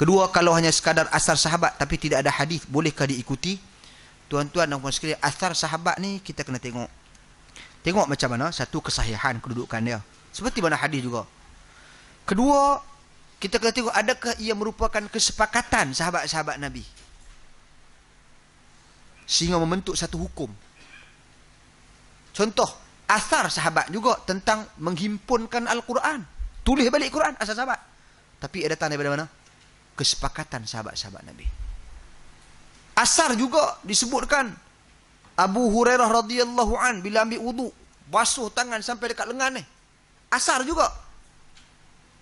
Kedua, kalau hanya sekadar asar sahabat tapi tidak ada hadis, bolehkah diikuti? Tuan-tuan dan puan sekalian, asar sahabat ni kita kena tengok. Tengok macam mana satu kesahihan kedudukan dia. Seperti mana hadis juga. Kedua, kita kena tengok adakah ia merupakan kesepakatan sahabat-sahabat Nabi. Sehingga membentuk satu hukum. Contoh, asar sahabat juga tentang menghimpunkan Al-Quran. Tulis balik Quran asar sahabat. Tapi ada datang daripada mana? Kesepakatan sahabat-sahabat Nabi. Asar juga disebutkan Abu Hurairah radhiyallahu an bila ambil wudu basuh tangan sampai dekat lengan ni. Asar juga.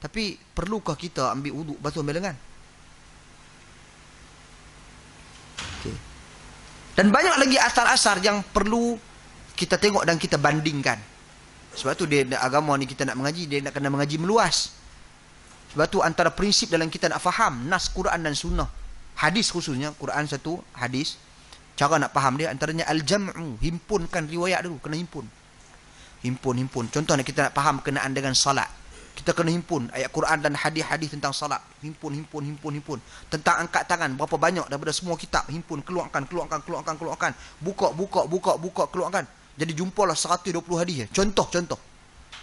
Tapi perlukah kita ambil wudu basuh sampai lengan? Okay. Dan banyak lagi asar-asar yang perlu kita tengok dan kita bandingkan. Sebab tu dia agama ni kita nak mengaji, dia nak kena mengaji meluas. Sebab tu antara prinsip dalam kita nak faham nas Quran dan sunnah. Hadis khususnya, Quran satu, hadis. Cara nak faham dia antaranya al-jam'u, himpunkan riwayat dulu, kena himpun. Himpun, himpun. Contohnya kita nak faham kenaan dengan salat. Kita kena himpun ayat Quran dan hadis-hadis tentang salat. Himpun, himpun, himpun, himpun. Tentang angkat tangan, berapa banyak daripada semua kitab. Himpun, keluarkan, keluarkan, keluarkan, keluarkan. Buka, buka, buka, buka, keluarkan. Jadi jumpalah 120 hadis. Contoh, contoh.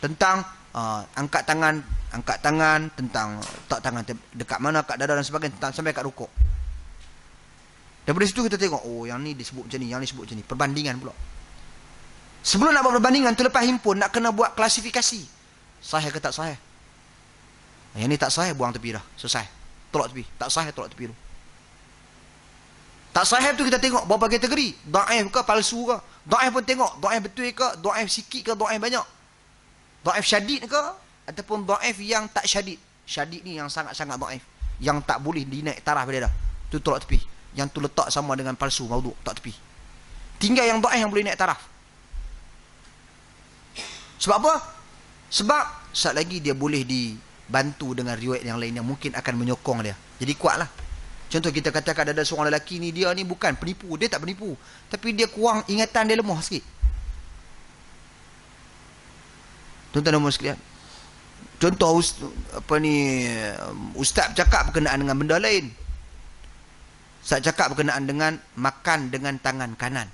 Tentang uh, angkat tangan angkat tangan tentang tak tangan dekat mana kat dada dan sebagainya tentang sampai kat rukuk. Daripada situ kita tengok oh yang ni disebut macam ni yang ni disebut macam ni. Perbandingan pula. Sebelum nak buat perbandingan terlepas himpun nak kena buat klasifikasi. Sahih ke tak sahih? Yang ni tak sahih buang tepi dah. Selesai. Tolak tepi. Tak sahih tolak tepi tu. Tak sahih tu kita tengok berapa kategori? Daif ke palsu ke? Daif pun tengok. Daif betul ke? Daif sikit ke? Daif banyak Daif syadid ke ataupun daif yang tak syadid. Syadid ni yang sangat-sangat daif. Yang tak boleh dinaik taraf dia dah. Tu tolak tepi. Yang tu letak sama dengan palsu maudhu, tak tepi. Tinggal yang daif yang boleh naik taraf. Sebab apa? Sebab saat lagi dia boleh dibantu dengan riwayat yang lain yang mungkin akan menyokong dia. Jadi kuatlah. Contoh kita katakan ada seorang lelaki ni dia ni bukan penipu, dia tak penipu. Tapi dia kurang ingatan dia lemah sikit. Tuan-tuan dan sekalian. Contoh apa ni ustaz cakap berkenaan dengan benda lain. Ustaz cakap berkenaan dengan makan dengan tangan kanan.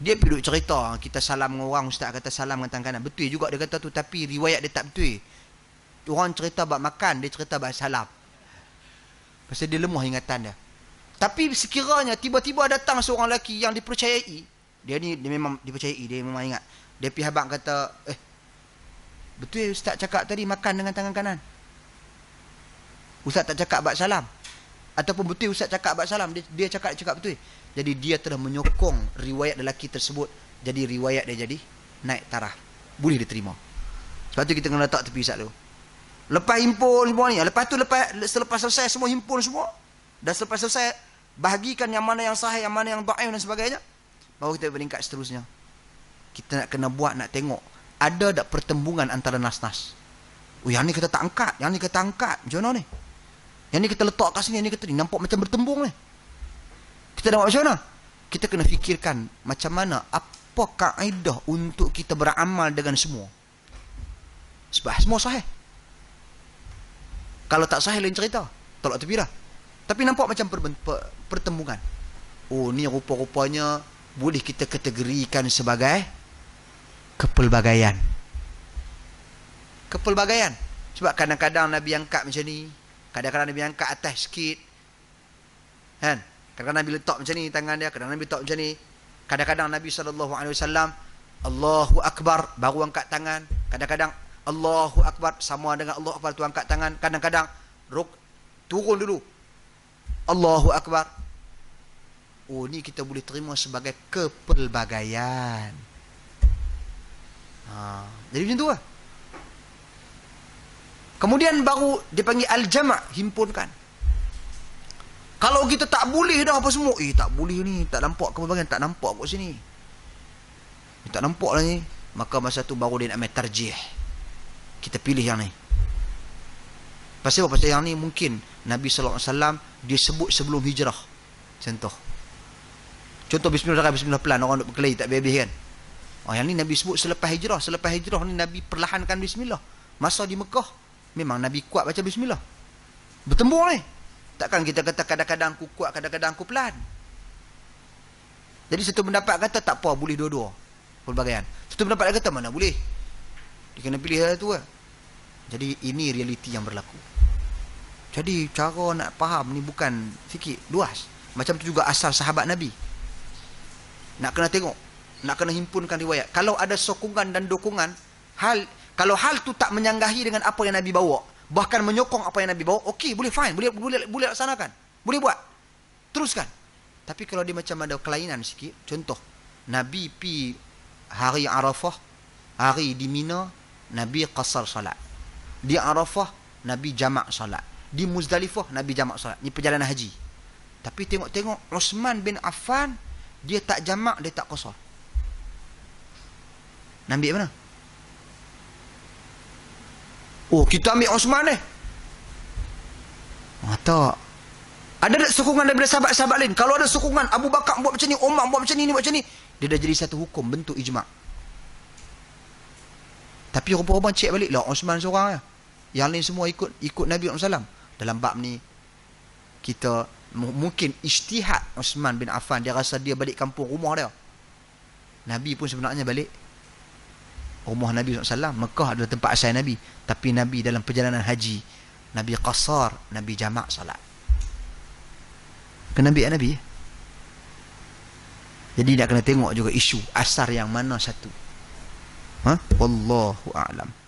Dia pergi cerita kita salam dengan orang ustaz kata salam dengan tangan kanan. Betul juga dia kata tu tapi riwayat dia tak betul. Orang cerita bab makan dia cerita bab salam. Pasal dia lemah ingatan dia. Tapi sekiranya tiba-tiba datang seorang lelaki yang dipercayai, dia ni dia memang dipercayai, dia memang ingat. Dia pergi habang kata, eh, betul ustaz cakap tadi makan dengan tangan kanan. Ustaz tak cakap abad salam. Ataupun betul ustaz cakap abad salam, dia, dia cakap cakap betul. Jadi dia telah menyokong riwayat lelaki tersebut. Jadi riwayat dia jadi naik taraf. Boleh diterima. Sebab tu kita kena letak tepi ustaz tu. Lepas himpun semua ni. Lepas tu lepas, selepas selesai semua himpun semua. Dan selepas selesai, bahagikan yang mana yang sahih, yang mana yang da'if dan sebagainya. Baru kita beringkat seterusnya kita nak kena buat nak tengok. Ada tak pertembungan antara nas-nas? Oh yang ni kita tak angkat yang ni kita angkat. Macam mana ni? Yang ni kita letak kat sini yang ni kita ni. Nampak macam bertembung ni. Kita nak buat macam mana? Kita kena fikirkan macam mana apa kaedah untuk kita beramal dengan semua? Sebab semua sahih. Kalau tak sahih lain cerita. Tolak tepi dah. Tapi nampak macam pertembungan. Oh ni rupa-rupanya boleh kita kategorikan sebagai kepelbagaian. Kepelbagaian. Sebab kadang-kadang Nabi angkat macam ni. Kadang-kadang Nabi angkat atas sikit. Kan? Kadang-kadang Nabi letak macam ni tangan dia. Kadang-kadang Nabi letak macam ni. Kadang-kadang Nabi SAW Allahu Akbar baru angkat tangan. Kadang-kadang Allahu Akbar sama dengan Allahu Akbar tu angkat tangan. Kadang-kadang ruk, turun dulu. Allahu Akbar. Oh ni kita boleh terima sebagai kepelbagaian. Ha, jadi macam tu lah. Kemudian baru dipanggil al-jama' himpunkan. Kalau kita tak boleh dah apa semua, eh tak boleh ni, tak nampak ke bahagian, tak nampak kat sini. Eh, tak nampak lah ni. Maka masa tu baru dia nak main tarjih. Kita pilih yang ni. Pasal apa? Pasal yang ni mungkin Nabi SAW dia sebut sebelum hijrah. Contoh. Contoh bismillah, bismillah pelan orang duk berkelahi tak habis kan. Oh, yang ni Nabi sebut selepas hijrah. Selepas hijrah ni Nabi perlahankan bismillah. Masa di Mekah, memang Nabi kuat baca bismillah. Bertembur ni. Takkan kita kata kadang-kadang aku kuat, kadang-kadang aku pelan. Jadi satu pendapat kata tak apa, boleh dua-dua. Pelbagaian. Satu pendapat kata mana boleh. Dia kena pilih satu lah. Jadi ini realiti yang berlaku. Jadi cara nak faham ni bukan sikit, luas. Macam tu juga asal sahabat Nabi. Nak kena tengok. Nak kena himpunkan riwayat. Kalau ada sokongan dan dukungan, hal kalau hal tu tak menyanggahi dengan apa yang Nabi bawa, bahkan menyokong apa yang Nabi bawa, okey, boleh fine, boleh boleh boleh laksanakan. Boleh buat. Teruskan. Tapi kalau dia macam ada kelainan sikit, contoh, Nabi pi hari Arafah, hari di Mina, Nabi qasar salat. Di Arafah, Nabi jamak salat. Di Muzdalifah, Nabi jamak salat. Ini perjalanan haji. Tapi tengok-tengok Osman bin Affan dia tak jamak, dia tak qasar. Nak ambil mana? Oh, kita ambil Osman ni. Ah, tak. Ada tak sokongan daripada sahabat-sahabat lain? Kalau ada sokongan, Abu Bakar buat macam ni, Umar buat macam ni, ni buat macam ni. Dia dah jadi satu hukum, bentuk ijma'. Tapi rupa-rupa cek balik lah, Osman seorang ya. Yang lain semua ikut ikut Nabi SAW. Dalam bab ni, kita mungkin istihad Osman bin Affan dia rasa dia balik kampung rumah dia Nabi pun sebenarnya balik rumah Nabi SAW Mekah adalah tempat asal Nabi. Tapi Nabi dalam perjalanan haji Nabi qasar Nabi jamak salat. Kena ambil Nabi jadi nak kena tengok juga isu asar yang mana satu. Ha? Wallahu a'lam